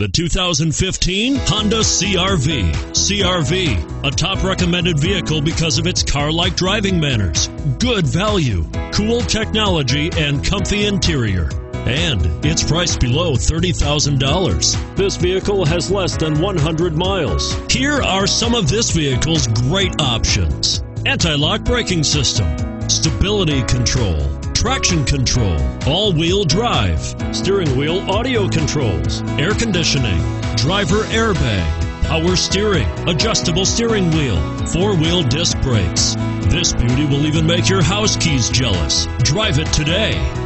The 2015 Honda CRV. CRV, a top recommended vehicle because of its car like driving manners, good value, cool technology, and comfy interior. And it's priced below $30,000. This vehicle has less than 100 miles. Here are some of this vehicle's great options anti lock braking system, stability control traction control, all wheel drive, steering wheel audio controls, air conditioning, driver airbag, power steering, adjustable steering wheel, four wheel disc brakes. This beauty will even make your house keys jealous. Drive it today.